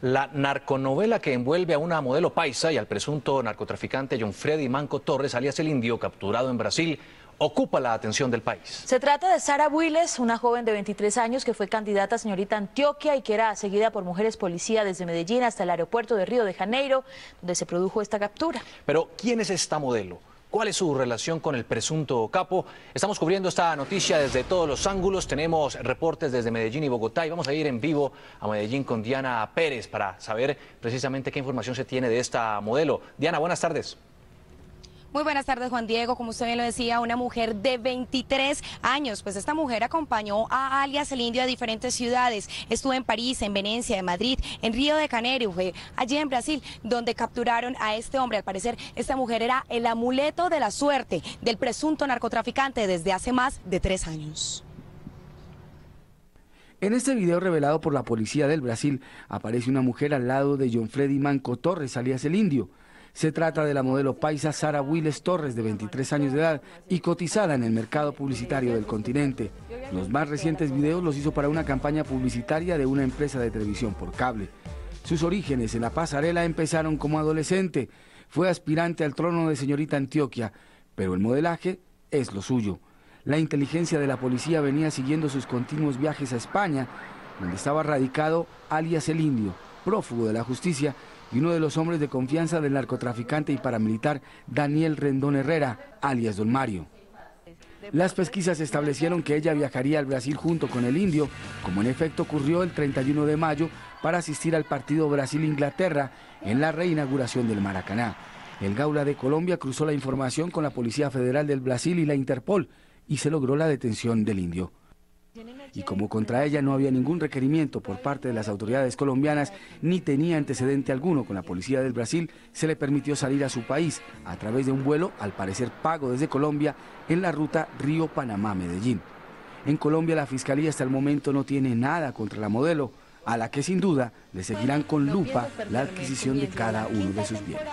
La narconovela que envuelve a una modelo paisa y al presunto narcotraficante John Freddy Manco Torres, alias el Indio, capturado en Brasil, ocupa la atención del país. Se trata de Sara Willes, una joven de 23 años que fue candidata a señorita Antioquia y que era seguida por mujeres policía desde Medellín hasta el aeropuerto de Río de Janeiro, donde se produjo esta captura. Pero, ¿quién es esta modelo? ¿Cuál es su relación con el presunto capo? Estamos cubriendo esta noticia desde todos los ángulos. Tenemos reportes desde Medellín y Bogotá y vamos a ir en vivo a Medellín con Diana Pérez para saber precisamente qué información se tiene de esta modelo. Diana, buenas tardes. Muy buenas tardes, Juan Diego. Como usted bien lo decía, una mujer de 23 años. Pues esta mujer acompañó a alias el indio a diferentes ciudades. Estuvo en París, en Venecia, en Madrid, en Río de Janeiro, fue allí en Brasil, donde capturaron a este hombre. Al parecer, esta mujer era el amuleto de la suerte del presunto narcotraficante desde hace más de tres años. En este video revelado por la policía del Brasil aparece una mujer al lado de John Freddy Manco Torres, alias el indio. Se trata de la modelo paisa Sara Willes Torres, de 23 años de edad y cotizada en el mercado publicitario del continente. Los más recientes videos los hizo para una campaña publicitaria de una empresa de televisión por cable. Sus orígenes en la pasarela empezaron como adolescente. Fue aspirante al trono de señorita Antioquia, pero el modelaje es lo suyo. La inteligencia de la policía venía siguiendo sus continuos viajes a España, donde estaba radicado alias el indio, prófugo de la justicia y uno de los hombres de confianza del narcotraficante y paramilitar Daniel Rendón Herrera, alias Don Mario. Las pesquisas establecieron que ella viajaría al Brasil junto con el indio, como en efecto ocurrió el 31 de mayo para asistir al partido Brasil-Inglaterra en la reinauguración del Maracaná. El Gaula de Colombia cruzó la información con la Policía Federal del Brasil y la Interpol y se logró la detención del indio y como contra ella no había ningún requerimiento por parte de las autoridades colombianas ni tenía antecedente alguno con la policía del Brasil, se le permitió salir a su país a través de un vuelo, al parecer pago desde Colombia, en la ruta Río-Panamá-Medellín. En Colombia la Fiscalía hasta el momento no tiene nada contra la modelo, a la que sin duda le seguirán con lupa la adquisición de cada uno de sus bienes.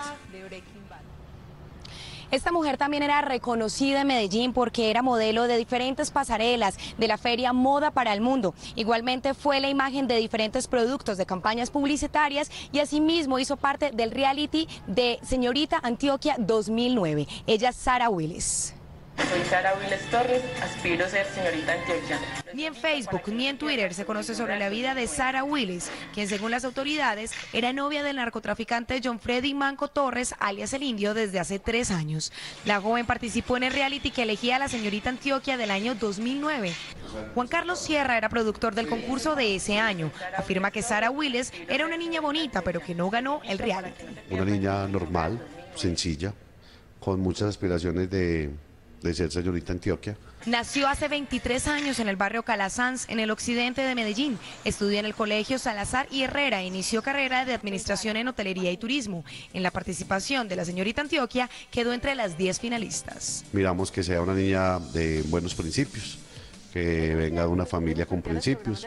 Esta mujer también era reconocida en Medellín porque era modelo de diferentes pasarelas de la feria Moda para el Mundo. Igualmente fue la imagen de diferentes productos de campañas publicitarias y asimismo hizo parte del reality de Señorita Antioquia 2009. Ella es Sara Willis. Soy Sara Willes Torres, aspiro a ser señorita Antioquia. Ni en Facebook ni en Twitter se conoce sobre la vida de Sara Willis, quien según las autoridades era novia del narcotraficante John Freddy Manco Torres, alias el Indio, desde hace tres años. La joven participó en el reality que elegía a la señorita Antioquia del año 2009. Juan Carlos Sierra era productor del concurso de ese año. Afirma que Sara Willis era una niña bonita, pero que no ganó el reality. Una niña normal, sencilla, con muchas aspiraciones de de ser señorita Antioquia. Nació hace 23 años en el barrio Calasanz, en el occidente de Medellín. Estudió en el colegio Salazar y Herrera. Inició carrera de administración en hotelería y turismo. En la participación de la señorita Antioquia quedó entre las 10 finalistas. Miramos que sea una niña de buenos principios, que venga de una familia con principios.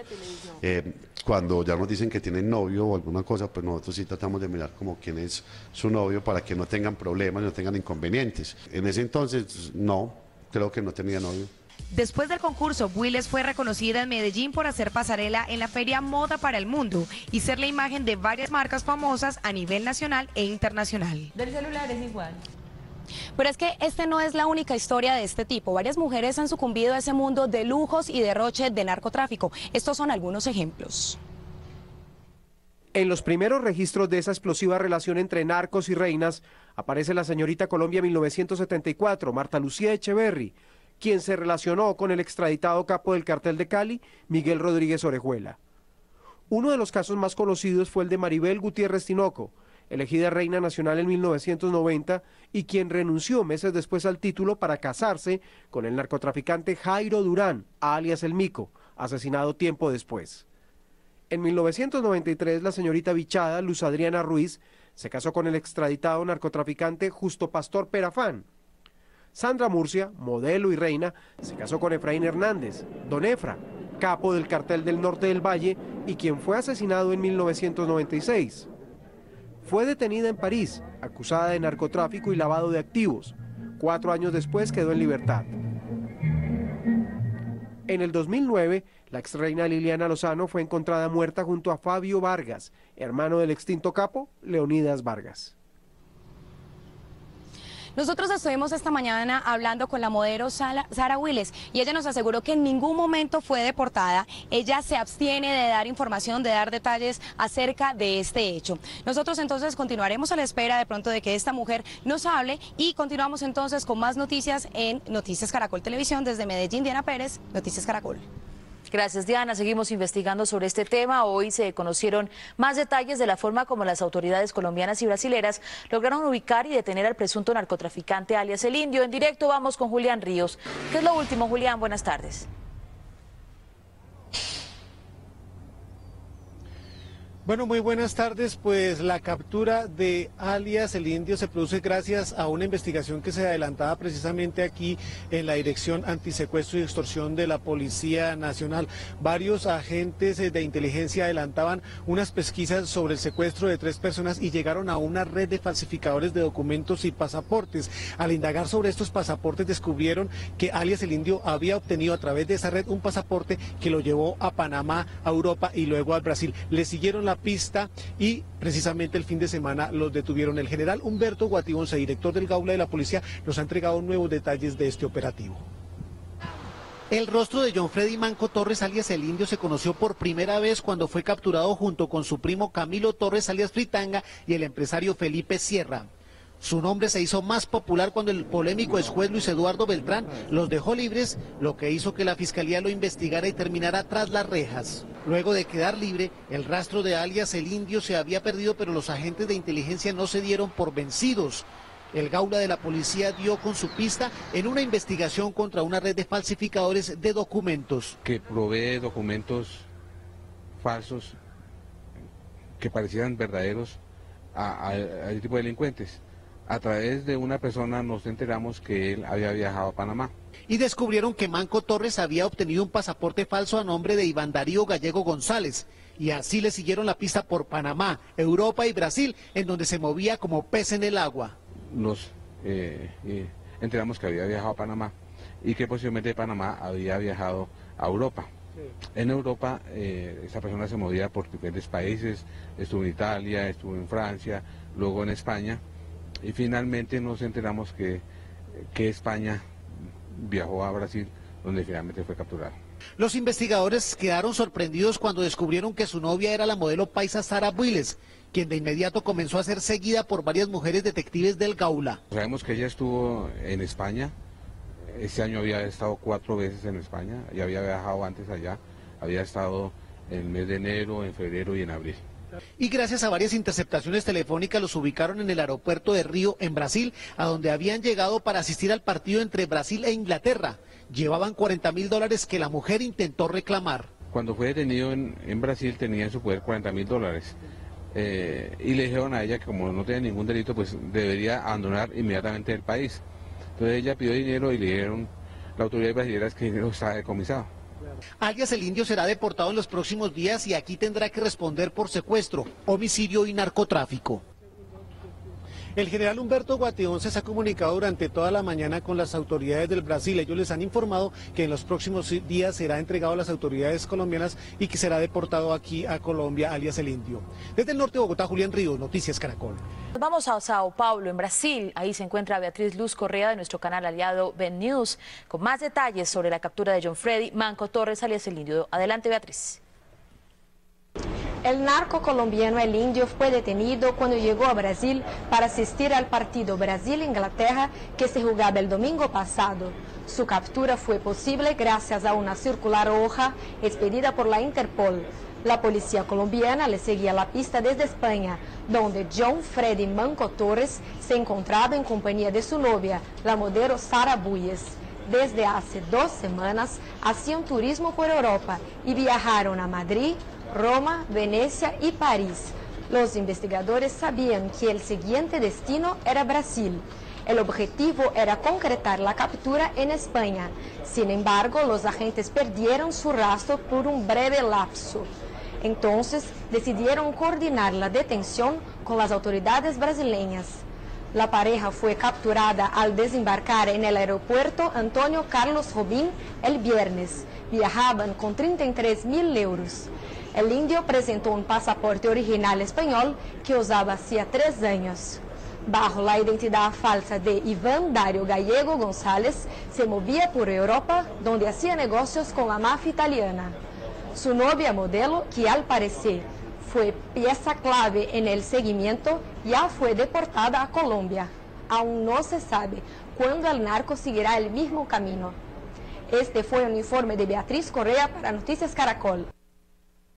Eh, cuando ya nos dicen que tienen novio o alguna cosa, pues nosotros sí tratamos de mirar como quién es su novio para que no tengan problemas, no tengan inconvenientes. En ese entonces, no, creo que no tenía novio. Después del concurso, Willis fue reconocida en Medellín por hacer pasarela en la feria Moda para el Mundo y ser la imagen de varias marcas famosas a nivel nacional e internacional. Del celular es igual. Pero es que este no es la única historia de este tipo. Varias mujeres han sucumbido a ese mundo de lujos y derroche de narcotráfico. Estos son algunos ejemplos. En los primeros registros de esa explosiva relación entre narcos y reinas aparece la señorita Colombia 1974, Marta Lucía Echeverry, quien se relacionó con el extraditado capo del cartel de Cali, Miguel Rodríguez Orejuela. Uno de los casos más conocidos fue el de Maribel Gutiérrez Tinoco, elegida reina nacional en 1990 y quien renunció meses después al título para casarse con el narcotraficante Jairo Durán, alias El Mico, asesinado tiempo después. En 1993, la señorita bichada, Luz Adriana Ruiz, se casó con el extraditado narcotraficante Justo Pastor Perafán. Sandra Murcia, modelo y reina, se casó con Efraín Hernández, don Efra, capo del cartel del norte del Valle y quien fue asesinado en 1996 fue detenida en París, acusada de narcotráfico y lavado de activos. Cuatro años después quedó en libertad. En el 2009, La ex reina Liliana Lozano fue encontrada muerta junto a Fabio Vargas, hermano del extinto capo Leonidas Vargas. Nosotros estuvimos esta mañana hablando con la modelo Sara Willis y ella nos aseguró que en ningún momento fue deportada. Ella se abstiene de dar información, de dar detalles acerca de este hecho. Nosotros entonces continuaremos a la espera de pronto de que esta mujer nos hable y continuamos entonces con más noticias en Noticias Caracol Televisión desde Medellín. Diana Pérez, Noticias Caracol. Gracias, Diana. Seguimos investigando sobre este tema. Hoy se conocieron más detalles de la forma como las autoridades colombianas y brasileras lograron ubicar y detener al presunto narcotraficante alias El Indio. En directo vamos con Julián Ríos. ¿Qué es lo último, Julián? Buenas tardes. Bueno, muy buenas tardes. Pues la captura de alias el indio se produce gracias a una investigación que se adelantaba precisamente aquí en la Dirección Antisecuestro y Extorsión de la Policía Nacional. Varios agentes eh, de inteligencia adelantaban unas pesquisas sobre el secuestro de tres personas y llegaron a una red de falsificadores de documentos y pasaportes. Al indagar sobre estos pasaportes descubrieron que alias el indio había obtenido a través de esa red un pasaporte que lo llevó a Panamá, a Europa y luego al Brasil. Le siguieron la pista y precisamente el fin de semana los detuvieron. El general Humberto Guativonce, director del Gaula de la Policía, nos ha entregado nuevos detalles de este operativo. El rostro de John Freddy Manco Torres alias El Indio se conoció por primera vez cuando fue capturado junto con su primo Camilo Torres alias Fritanga y el empresario Felipe Sierra. Su nombre se hizo más popular cuando el polémico ex juez Luis Eduardo Beltrán los dejó libres, lo que hizo que la fiscalía lo investigara y terminara tras las rejas. Luego de quedar libre, el rastro de alias El Indio se había perdido, pero los agentes de inteligencia no se dieron por vencidos. El Gaula de la policía dio con su pista en una investigación contra una red de falsificadores de documentos. Que provee documentos falsos que parecieran verdaderos a, a ese tipo de delincuentes a través de una persona nos enteramos que él había viajado a Panamá. Y descubrieron que Manco Torres había obtenido un pasaporte falso a nombre de Iván Darío Gallego González. Y así le siguieron la pista por Panamá, Europa y Brasil, en donde se movía como pez en el agua. Nos eh, eh, enteramos que había viajado a Panamá y que posiblemente de Panamá había viajado a Europa. En Europa eh, esa persona se movía por diferentes países, estuvo en Italia, estuvo en Francia, luego en España y finalmente nos enteramos que, que España viajó a Brasil, donde finalmente fue capturado. Los investigadores quedaron sorprendidos cuando descubrieron que su novia era la modelo paisa Sara Builes, quien de inmediato comenzó a ser seguida por varias mujeres detectives del Gaula. Sabemos que ella estuvo en España, ese año había estado cuatro veces en España, y había viajado antes allá, había estado en el mes de enero, en febrero y en abril. Y gracias a varias interceptaciones telefónicas los ubicaron en el aeropuerto de Río, en Brasil, a donde habían llegado para asistir al partido entre Brasil e Inglaterra. Llevaban 40 mil dólares que la mujer intentó reclamar. Cuando fue detenido en, Brasil tenía en su poder 40 mil dólares. Eh, y le dijeron a ella que como no tenía ningún delito, pues debería abandonar inmediatamente el país. Entonces ella pidió dinero y le dijeron la autoridad brasileña que el dinero estaba decomisado. Alias el indio será deportado en los próximos días y aquí tendrá que responder por secuestro, homicidio y narcotráfico. El general Humberto Guateón se ha comunicado durante toda la mañana con las autoridades del Brasil. Ellos les han informado que en los próximos días será entregado a las autoridades colombianas y que será deportado aquí a Colombia, alias el indio. Desde el norte de Bogotá, Julián Ríos, Noticias Caracol. Vamos a Sao Paulo, en Brasil. Ahí se encuentra Beatriz Luz Correa de nuestro canal aliado Ben News con más detalles sobre la captura de John Freddy Manco Torres, alias el indio. Adelante, Beatriz. El narco colombiano El Indio fue detenido cuando llegó a Brasil para asistir al partido Brasil-Inglaterra que se jugaba el domingo pasado. Su captura fue posible gracias a una circular hoja expedida por la Interpol. La policía colombiana le seguía la pista desde España, donde John Freddy Manco Torres se encontraba en compañía de su novia, la modelo Sara Buyes. Desde hace dos semanas hacían turismo por Europa y viajaron a Madrid, Roma, Venecia y París. Los investigadores sabían que el siguiente destino era Brasil. El objetivo era concretar la captura en España. Sin embargo, los agentes perdieron su rastro por un breve lapso. Entonces, decidieron coordinar la detención con las autoridades brasileñas. La pareja fue capturada al desembarcar en el aeropuerto Antonio Carlos Robín el viernes. Viajaban con 33 mil euros. El indio presentó un pasaporte original español que usaba hacía tres años. Bajo la identidad falsa de Iván Dario Gallego González, se movía por Europa, donde hacía negocios con la mafia italiana. Su novia modelo, que al parecer fue pieza clave en el seguimiento, ya fue deportada a Colombia. Aún no se sabe cuándo el narco seguirá el mismo camino. Este fue un informe de Beatriz Correa para Noticias Caracol.